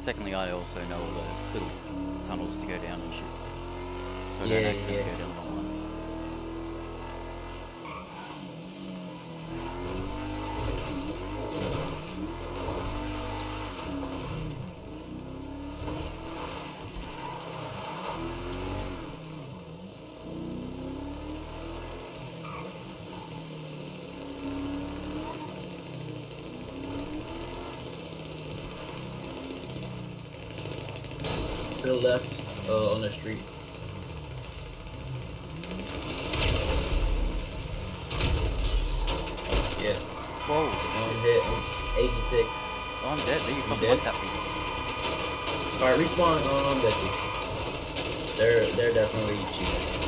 Secondly, I also know all the little tunnels to go down and shit. So I Yeah, don't accidentally yeah. go down the wrong ones. To the left, uh, on the street. Yeah, Whoa, one hit. I'm 86. Oh, I'm dead. But you fucking dead? tap me. Alright, respawn on um, Becky. They're they're definitely cheating.